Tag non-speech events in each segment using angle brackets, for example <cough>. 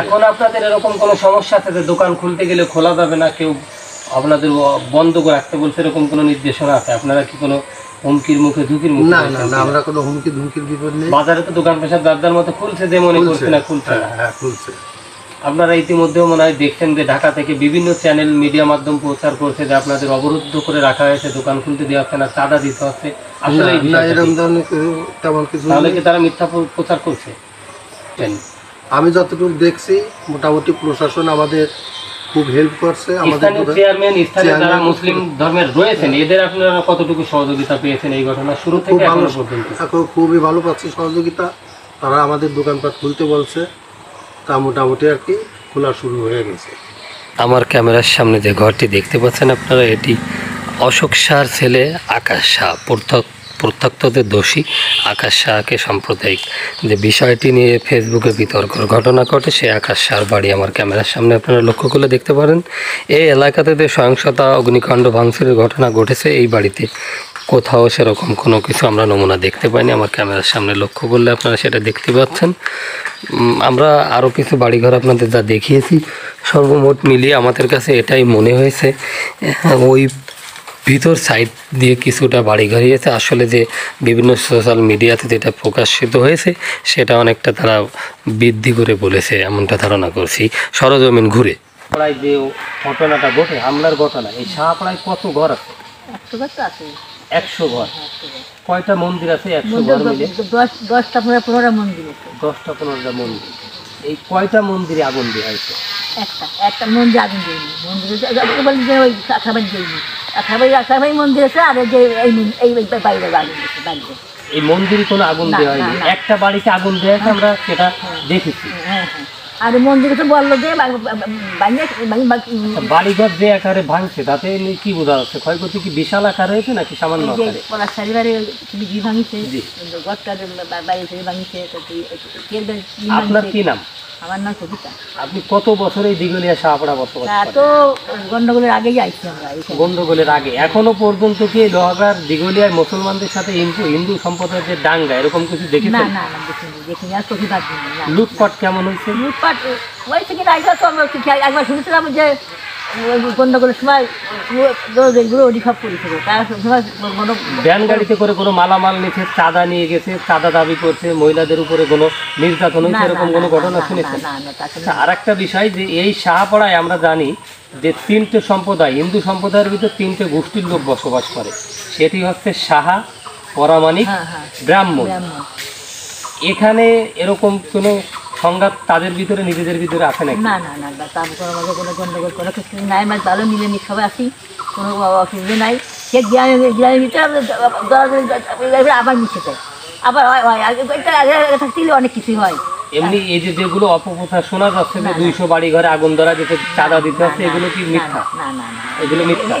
এখন আপনাদের এরকম কোনো সমস্যা আছে যে দোকান খুলতে গেলে খোলা যাবে না? কেউ আপনাদের বন্ধ করে রাখতে বলছে এরকম কোনো নির্দেশনা আছে? আপনারা কি কোনো হুমকির মুখে ঝুঁকির মুখে না না না আমরা কোনো হুমকি ধুমকির বিপদ নেই। বাজারে তো দোকান পেশার যার যার মতো খুলছে যে মনে করছে না খুলছে হ্যাঁ না। হ্যাঁ খুলছে। আপনারা ইতিমধ্যেও মনে হয় দেখছেন যে ঢাকা থেকে বিভিন্ন চ্যানেল মিডিয়া মাধ্যম প্রচার করছে যে আপনাদের অবরুদ্ধ করে রাখা হয়েছে দোকান খুলতে দেওয়া হচ্ছে না চাঁদা দিতে হচ্ছে। আসলে? তেমন কিছু তাহলে কি তারা মিথ্যা প্রচার করছে? আমি যতটুকু দেখছি মোটামুটি প্রশাসন আমাদের খুব হেল্প করছে আমাদের চেয়ারম্যান স্থানীয় যারা মুসলিম ধর্মের রয়েছেন এদের আপনারা কতটুকু সহযোগিতা পেয়েছেন এই ঘটনা শুরু খুব থেকে ভালো পর্যন্ত? এখন খুবই ভালো পাচ্ছি সহযোগিতা। তারা আমাদের দোকানপাট খুলতে বলছে। তা মোটামুটি আর কি খোলা শুরু হয়ে গেছে। আমার ক্যামেরার সামনে যে ঘরটি দেখতে পাচ্ছেন আপনারা এটি অশোক শাহর ছেলে আকাশ শাহ প্রত্যক্ষ প্রত্যক্ষদের দোষী, আকাশ শাহকে সাম্প্রদায়িক। যে বিষয়টি নিয়ে ফেসবুকে বিতর্কর ঘটনা ঘটে সে আকাশ শাহর বাড়ি আমার ক্যামেরার সামনে আপনারা লক্ষ্য করলে দেখতে পারেন। এই এলাকাতে যে সহিংসতা, অগ্নিকাণ্ড, ভাঙচুরের ঘটনা ঘটেছে, এই বাড়িতে কোথাও সেরকম কোনো কিছু আমরা নমুনা দেখতে পাইনি। আমার ক্যামেরার সামনে লক্ষ্য করলে আপনারা সেটা দেখতে পাচ্ছেন। আমরা আরও কিছু বাড়িঘর আপনাদের যা দেখিয়েছি, সর্বমোট মিলিয়ে আমাদের কাছে এটাই মনে হয়েছে। ওই ভিতর সাইড দিয়ে কিছুটা বাড়ি ঘরিয়েছে আসলে যে বিভিন্ন সোশ্যাল মিডিয়াতে যেটা প্রকাশিত হয়েছে সেটা অনেকটা তারা বৃদ্ধি করে বলেছে এমনটা ধারণা করছি সরজমিন ঘুরে যে ঘটনাটা ঘটে হামলার ঘটনা এই শাহপাড়ায় কত ঘর আছে একশো ঘর কয়টা মন্দির আছে একশো ঘর মিলে দশটা পনেরো পনেরো মন্দির দশটা পনেরোটা মন্দির এই কয়টা মন্দিরে আগুন দেওয়া হয়েছে একটা একটা মন্দির আগুন দিয়ে মন্দিরে ওই মন্দির আছে আর এই যে এই এই এই বাইরে আগুন বাড়িতে এই মন্দিরে কোনো আগুন দেওয়া হয়নি। একটা বাড়িতে আগুন দেওয়া আমরা সেটা দেখেছি। হ্যাঁ হ্যাঁ। আর মন্দিরে তো বলল যে বাড়িঘর যে আকারে ভাঙছে তাতে কি বোঝা যাচ্ছে? ক্ষয়ক্ষতি কি বিশাল আকার হয়েছে নাকি সামান্য ভাঙিছে আপনার। কি নাম? আমার নাম কবিতা। আপনি কত বছর দিগলিয়া শাহপাড়া বসবাস করেন? এত গন্ডগোলের আগেই আইছি আমরা গন্ডগোলের আগে। এখনও পর্যন্ত কি লোহাগার দিগলিয়ার মুসলমানদের সাথে হিন্দু হিন্দু সম্প্রদায়ের যে দাঙ্গা এরকম কিছু না দেখেছেন? না না দেখিনি দেখিনি আর চোখে দেখিনি লুটপাট কেমন হয়েছে? লুটপাট ওই থেকে রাইজা তো আমরা কি একবার শুনেছিলাম যে ভ্যান গাড়িতে করে কোনো মালামাল নিচ্ছে চাঁদা নিয়ে গেছে চাঁদা দাবি করছে মহিলাদের উপরে কোনো নির্যাতন হয়েছে এরকম কোনো ঘটনা শুনেছেন আচ্ছা আর একটা বিষয় যে এই শাহপাড়ায় আমরা জানি যে তিনটে সম্প্রদায় হিন্দু সম্প্রদায়ের ভিতর তিনটে গোষ্ঠীর লোক বসবাস করে সেটি হচ্ছে সাহা পরামানিক হ্যাঁ, হ্যাঁ। ব্রাহ্মণ। এখানে এরকম কোনো সংঘাত তাদের ভিতরে নিজেদের ভিতরে আছে নাকি? না না না তার কোনো আমাদের কোনো গন্ডগোল কোনো কিছু নাই আমার ভালো মিলেমিশ সবাই আসি কোনো অসুবিধা নাই। সে গ্রামে গ্রামের ভিতরে আবার মিশে যায়। আবার হয় হয় আগে থাকতে অনেক কিছুই হয়। এমনি এই যে যেগুলো অপপ্রথা শোনা যাচ্ছে যে দুইশো বাড়ি ঘরে আগুন ধরা যেতে চাঁদা দিতে হচ্ছে এগুলো কি মিথ্যা? না না না এগুলো মিথ্যা?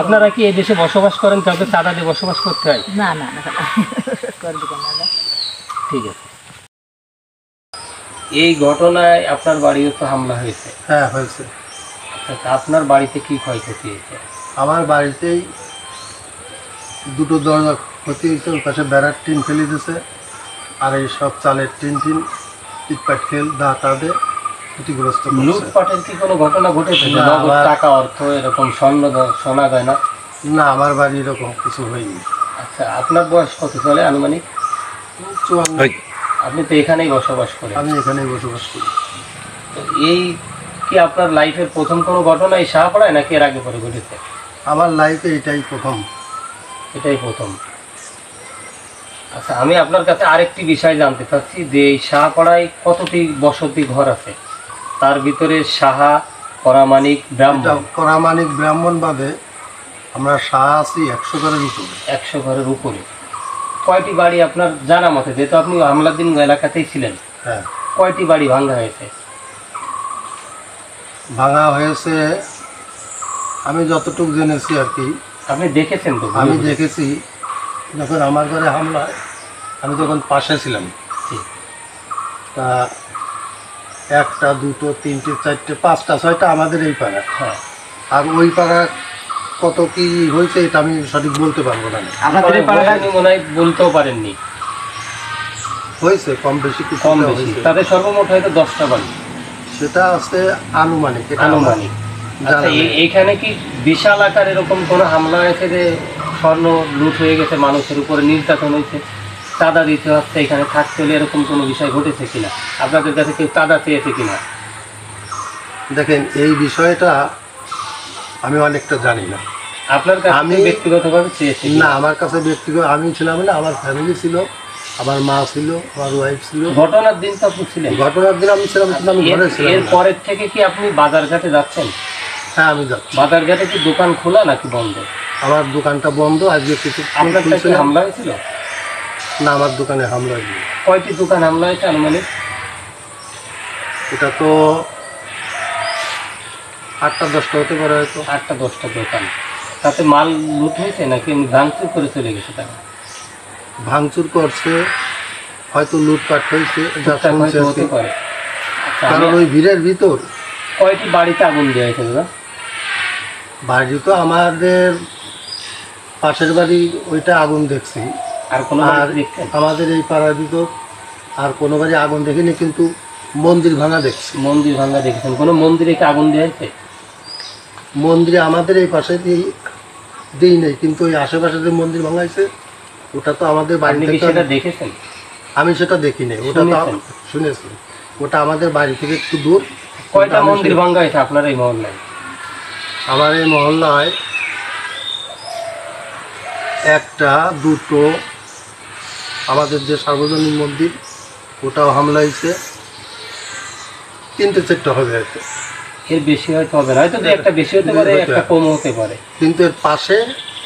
আপনারা কি এই দেশে বসবাস করেন কাউকে চাঁদা দিয়ে বসবাস করতে হয়? না না না <laughs> ঠিক আছে। এই ঘটনায় আপনার বাড়িও তো হামলা হয়েছে। হ্যাঁ হয়েছে। আচ্ছা, আপনার বাড়িতে কি ক্ষয়ক্ষতি হয়েছে? আমার বাড়িতেই দুটো দরজা ক্ষতি হয়েছে ওই পাশে বেড়ার টিন ফেলে দিয়েছে আর এই সব চালের টিন টিন ইটপাট খেল দা দে ক্ষতিগ্রস্ত লুটপাটের কি কোনো ঘটনা ঘটেছে? না, টাকা অর্থ এরকম স্বর্ণ দ- সোনা গয়না না। আমার বাড়ি এরকম কিছু হয়নি। আচ্ছা আপনার বয়স কত চলে আনুমানিক? চুয়ান্ন। আপনি তো এখানেই বসবাস করেন। আমি এখানেই বসবাস করি। তো এই কি আপনার লাইফের প্রথম কোনো ঘটনা এই শাহপাড়ায় নাকি এর আগে পরে ঘটেছে আমার লাইফে এটাই প্রথম। এটাই প্রথম। আচ্ছা আমি আপনার কাছে আরেকটি বিষয় জানতে চাচ্ছি যে এই শাহপাড়ায় কতটি বসতি ঘর আছে? তার ভিতরে সাহা পরামানিক এটা ব্রাহ্মণ। পরামানিক ব্রাহ্মণ বাদে আমরা সাহা আছি একশো ঘরের উপরে। একশো ঘরের উপরে। কয়টি বাড়ি আপনার জানা মতে? যেহেতু আপনি হামলার দিন এলাকাতেই ছিলেন। হ্যাঁ। কয়টি বাড়ি ভাঙা হয়েছে? ভাঙা হয়েছে আমি যতটুকু জেনেছি আর কি। আপনি দেখেছেন তো? আমি দেখেছি যখন আমার ঘরে হামলা আমি তখন পাশে ছিলাম। তা একটা দুটো তিনটে চারটে পাঁচটা ছয়টা আমাদের এই পাড়া। হ্যাঁ। আর ওই পাড়া কত কি হয়েছে এটা আমি সঠিক বলতে পারব না। আপনাদের পাড়াটা মনে হয় বলতেও পারেননি। হয়েছে কম বেশি কিছু কম বেশি। তাদের সর্বমোট হয়তো দশটা বাড়ি। সেটা আছে আনুমানিক আনুমানিক। আচ্ছা এইখানে কি বিশাল আকার এরকম কোনো হামলা হয়েছে যে স্বর্ণ লুট হয়ে গেছে মানুষের উপরে নির্যাতন হয়েছে চাঁদা দিতে হচ্ছে এখানে থাকতে হলে এরকম কোনো বিষয় ঘটেছে কিনা? আপনাদের কাছে কেউ চাঁদা চেয়েছে কিনা? দেখেন এই বিষয়টা আমি অনেকটা জানি না। আপনার আমি- ব্যক্তিগতভাবে চেয়েছি না আমার কাছে ব্যক্তিগত আমি ছিলাম না আমার ফ্যামিলি ছিল আমার মা ছিল আমার ওয়াইফ ছিল। ঘটনার দিন তো আপনি ছিলেন। ঘটনার দিন আমি ছিলাম কিন্তু আমি ঘরে ছিলাম এর পরের থেকে কি আপনি বাজারঘাটে যাচ্ছেন? হ্যাঁ আমি যাচ্ছি। বাজারঘাটে কি দোকান খোলা নাকি বন্ধ? আমার দোকানটা বন্ধ আজকে কিছু আপনার কাছে হামলা হয়েছিল? না আমার দোকানে হামলা হয়নি। কয়টি দোকান হামলা হয়েছে আনুমানিক? এটা তো আটটা দশটা হতে পারে হয়তো। আটটা দশটা দোকান তাতে মাল লুট হয়েছে নাকি ভাঙচুর করে চলে গেছে তারা ভাঙচুর করছে হয়তো লুটপাট হয়েছে যা শুনছি হতে পারে। আচ্ছা, কারণ ওই ভিড়ের ভিতর। কয়টি বাড়িতে আগুন দেওয়া হয়েছে দাদা? বাড়ি তো আমাদের পাশের বাড়ি ওইটা আগুন দেখছি। আর কোনো আর আমাদের এই পাড়ার ভিতর আর কোনো বাড়ি আগুন দেখিনি কিন্তু মন্দির ভাঙা দেখছি। মন্দির ভাঙা দেখেছেন। কোনো মন্দিরে কি আগুন দেওয়া হয়েছে? মন্দিরে আমাদের এই পাশে দিই দিই নেই কিন্তু ওই আশেপাশে যে মন্দির ভাঙাইছে ওটা তো আমাদের বাড়ি থেকে সেটা দেখেছেন? আমি সেটা দেখিনি ওটা তো শুনেছি। ওটা আমাদের বাড়ি থেকে একটু দূর। কয়টা মন্দির ভাঙ্গা হয়েছে আপনার এই মহল্লায়? আমার এই মহল্লায় একটা দুটো আমাদের যে সার্বজনীন মন্দির ওটাও হামলা হয়েছে তিনটে চারটা হবে হয়তো এর বেশি হয়তো হবে না। হয়তো একটা বেশি হতে পারে একটা কম হতে পারে। কিন্তু এর পাশে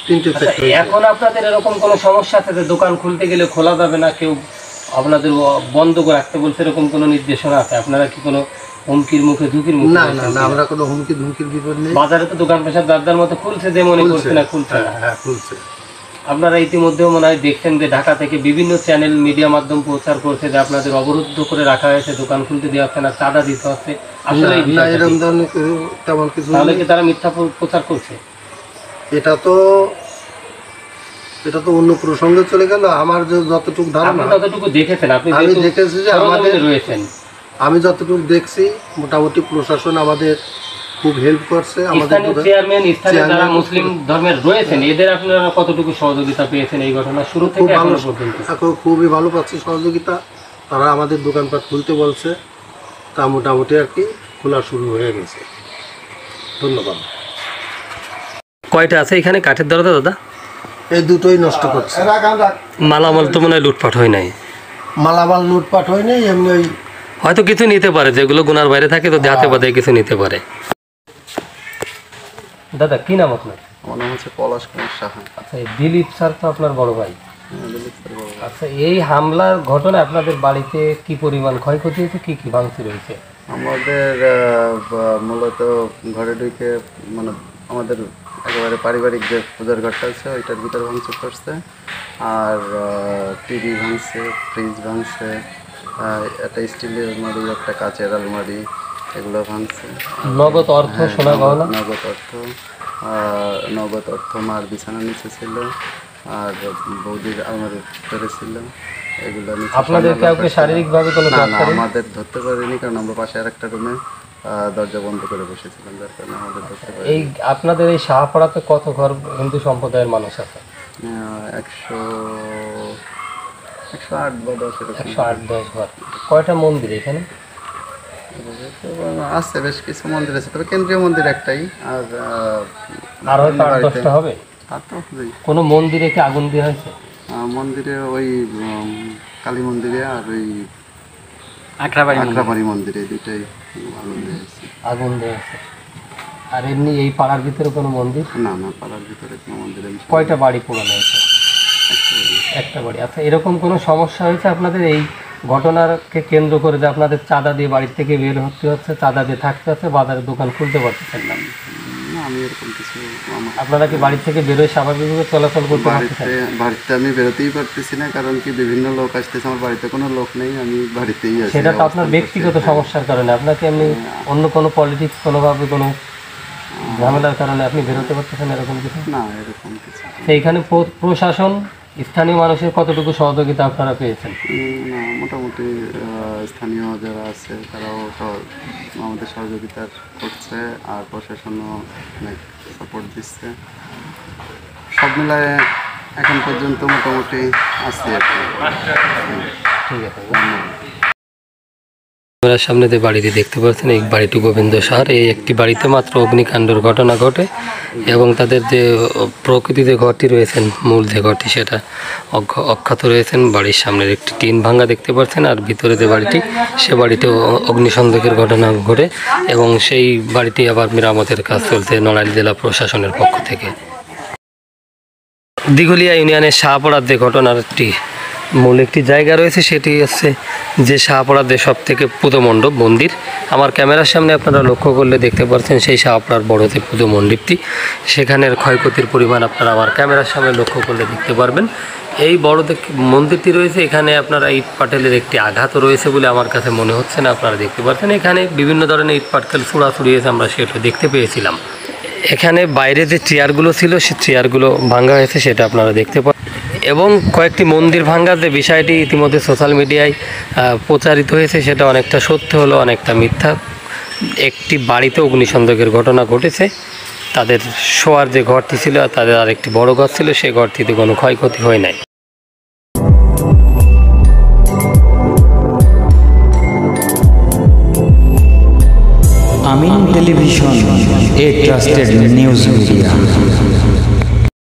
তিনটে আচ্ছা, চারটা হয়েছে এখন আপনাদের এরকম কোনো সমস্যা আছে যে দোকান খুলতে গেলে খোলা যাবে না কেউ আপনাদের বন্ধ করে রাখতে বলছে এরকম কোনো নির্দেশনা আছে? আপনারা কি কোনো হুমকির মুখে ঝুঁকির মুখে না না না আমরা কোনো হুমকি ধুমকির বিপদ নেই। বাজারে তো দোকান পেশার দাদার মতো খুলছে যে মনে করছে না খুলছে হ্যাঁ না। হ্যাঁ খুলছে। আপনারা ইতিমধ্যেও মনে হয় দেখছেন যে ঢাকা থেকে বিভিন্ন চ্যানেল মিডিয়া মাধ্যম প্রচার করছে যে আপনাদের অবরুদ্ধ করে রাখা হয়েছে দোকান খুলতে দেওয়া হচ্ছে না চাঁদা দিতে হচ্ছে। আসলে তেমন কিছু তাহলে কি তারা মিথ্যা প্রচার করছে? এটা তো এটা তো অন্য প্রসঙ্গে চলে গেল। আমার যে যতটুকু ধারণা দেখেছেন আপনি আমি দেখেছি যে আমাদের- রয়েছেন। আমি যতটুকু দেখছি মোটামুটি প্রশাসন আমাদের খুব হেল্প করছে আমাদের চেয়ারম্যান স্থানীয় যারা মুসলিম ধর্মের রয়েছেন এদের আপনারা কতটুকু সহযোগিতা পেয়েছেন এই ঘটনা শুরু থেকে ভালো এখন খুবই ভালো পাচ্ছি সহযোগিতা। তারা আমাদের দোকানপাট খুলতে বলছে। তা মোটামুটি আর কি খোলা শুরু হয়ে গেছে। ধন্যবাদ। কয়টা আছে এখানে কাঠের দরজা দাদা? এই দুটোই নষ্ট করছে। মালামাল তো মনে হয় লুটপাট হয় নাই। মালামাল লুটপাট হয়নি এমনি ওই হয়তো কিছু নিতে পারে যেগুলো গুনার বাইরে থাকে তো হাতে পাতে কিছু নিতে পারে। দাদা কি নাম আপনার? আমার নাম হচ্ছে পলাশ কুমার সাহা। আচ্ছা এই দিলীপ স্যার তো আপনার বড় ভাই। আচ্ছা এই হামলার ঘটনা আপনাদের বাড়িতে কি পরিমাণ ক্ষয়ক্ষতি হয়েছে? কি কি ভাঙচুর হয়েছে আমাদের মূলত ঘরে ঢুকে মানে আমাদের একেবারে পারিবারিক যে পূজার ঘরটা আছে ওইটার ভিতরে ভাঙচুর করছে আর টিভি ভাঙছে ফ্রিজ ভাঙছে একটা স্টিলের আলমারি একটা কাচের আলমারি এগুলো ভাঙছে। নগদ অর্থ হ্যাঁ, সোনা গহনা? নগদ- অর্থ। নগদ অর্থ মার বিছানা নিচে ছিল আর বৌদির আলমারির ভিতরে ছিল। এগুলো আপনাদের কাউকে শারীরিকভাবে কোনো আমাদের ধরতে পারিনি কারণ আমরা পাশে আরেকটা রুমে দরজা বন্ধ করে বসেছিলাম। যার কারণে আমাদের ধরতে পারি এই আপনাদের এই শাহপাড়াতে কত ঘর হিন্দু সম্প্রদায়ের মানুষ আছে? একশো একশো আট বা দশ একশো আট দশ ঘর। কয়টা মন্দির এখানে? আছে বেশ কিছু মন্দির আছে তবে কেন্দ্রীয় মন্দির একটাই আর আহ, আর হয়তো আট বাড়িতে- দশটা হবে? আর তো হবেই। কোনো মন্দিরে কি আগুন দেওয়া হয়েছে? মন্দিরে ওই কালী মন্দিরে আর ওই আখড়াবাড়ি আখড়াবাড়ি মন্দিরে এই দুইটাই আগুন দিয়েছে আগুন দেওয়া হয়েছে। আর এমনি এই পাড়ার ভিতরে কোনো মন্দির? না না পাড়ার ভিতরে কোনো মন্দিরে কয়টা বাড়ি পোড়ানো হয়েছে? একটা বাড়ি। আচ্ছা এরকম কোনো সমস্যা হয়েছে আপনাদের এই ঘটনাকে কেন্দ্র করে যে আপনাদের চাঁদা দিয়ে বাড়ির থেকে বের হতে হচ্ছে চাঁদা দিয়ে থাকতে হচ্ছে বাজারে দোকান খুলতে পারতেছেন না। আমি এরকম কিছু আপনারা কি বাড়ি থেকে বেরোয় স্বাভাবিকভাবে চলাচল করতে বাড়িতে বাড়িতে আমি বেরোতেই পারতেছি না কারণ কি বিভিন্ন লোক আসতেছে আমার বাড়িতে কোনো লোক নেই আমি বাড়িতেই আছি। সেটা তো আপনার ব্যক্তিগত সমস্যার কারণে। আপনাকে এমনি অন্য কোনো পলিটিক্স কোনোভাবে কোনো ঝামেলার কারণে আপনি বেরোতে পারতেছেন এরকম কিছু? না এরকম কিছু সেইখানে প্রশাসন স্থানীয় মানুষের কতটুকু সহযোগিতা আপনারা পেয়েছেন? না, মোটামুটি আহ, স্থানীয় যারা আছে তারাও তো আমাদের সহযোগিতা করছে আর প্রশাসনও অনেক সাপোর্ট দিচ্ছে। সব মিলায় এখন পর্যন্ত মোটামুটি আছে আর কি। ঠিক আছে। ক্যামেরার সামনে যে বাড়িটি দেখতে পাচ্ছেন, এই বাড়িটি গোবিন্দ সাহার। এই একটি বাড়িতে মাত্র অগ্নিকাণ্ডের ঘটনা ঘটে এবং তাদের যে প্রকৃতি যে ঘরটি রয়েছেন, মূল যে ঘরটি সেটা অক্ষত রয়েছেন। বাড়ির সামনের একটি টিন ভাঙ্গা দেখতে পাচ্ছেন আর ভিতরে যে বাড়িটি, সে বাড়িতেও অগ্নিসংযোগের ঘটনা ঘটে এবং সেই বাড়িটি আবার মেরামতের কাজ চলছে নড়াইল জেলা প্রশাসনের পক্ষ থেকে। দিঘলিয়া ইউনিয়নের শাহপাড়ার যে ঘটনাটি মূল একটি জায়গা রয়েছে, সেটি হচ্ছে যে শাহপাড়ার যে সব থেকে পুজো মণ্ডপ মন্দির। আমার ক্যামেরার সামনে আপনারা লক্ষ্য করলে দেখতে পাচ্ছেন সেই শাহপাড়ার বড় যে পুজো মণ্ডপটি সেখানের ক্ষয়ক্ষতির পরিমাণ আপনারা আমার ক্যামেরার সামনে লক্ষ্য করলে দেখতে পারবেন। এই বড় মন্দিরটি রয়েছে, এখানে আপনারা ইট পাটেলের একটি আঘাত রয়েছে বলে আমার কাছে মনে হচ্ছে না, আপনারা দেখতে পাচ্ছেন এখানে বিভিন্ন ধরনের ইট পাটকেল চূড়া ছড়িয়েছে আমরা সেটা দেখতে পেয়েছিলাম। এখানে বাইরে যে চেয়ারগুলো ছিল সে চেয়ারগুলো ভাঙ্গা হয়েছে, সেটা আপনারা দেখতে পান এবং কয়েকটি মন্দির ভাঙ্গার যে বিষয়টি ইতিমধ্যে সোশ্যাল মিডিয়ায় প্রচারিত হয়েছে, সেটা অনেকটা সত্য হলো, অনেকটা মিথ্যা। একটি বাড়িতে অগ্নিসংযোগের ঘটনা ঘটেছে। তাদের শোয়ার যে ঘরটি ছিল তাদের আরেকটি বড় ঘর ছিল সেই ঘরটিতে কোনো ক্ষয়ক্ষতি হয় নাই। Television, a trusted news media.